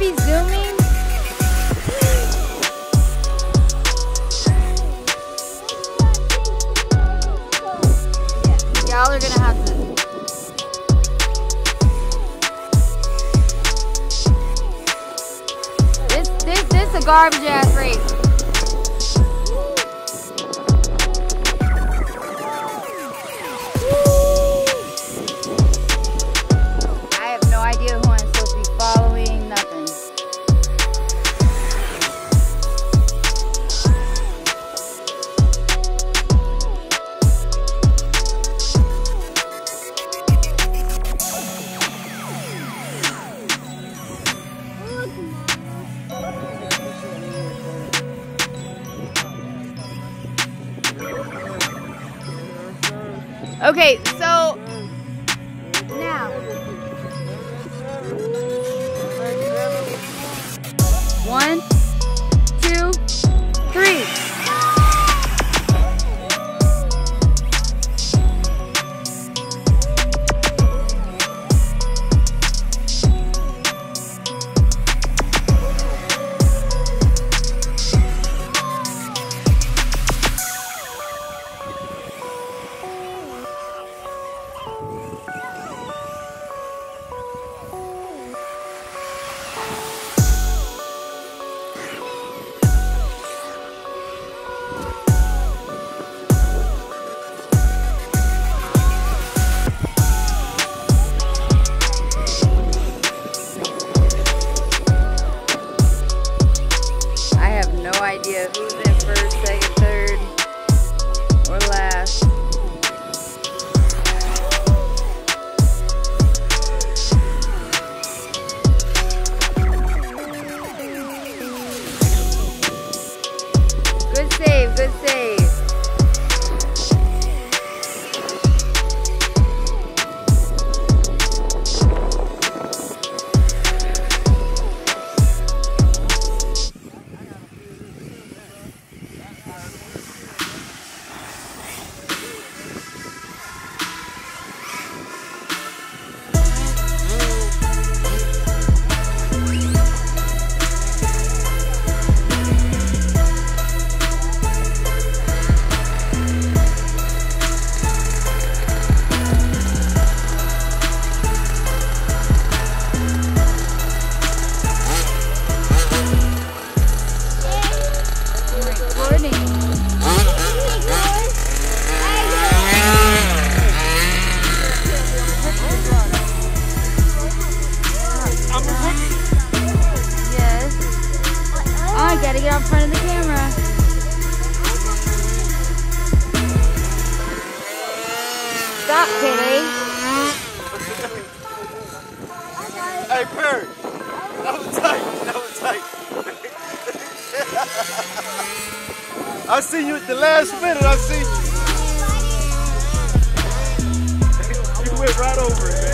be zooming? Y'all are gonna have to. This, this, this is a garbage ass race. Okay, so idea who's in first, second, third, or last. I seen you at the last minute. I seen you. You went right over it, man.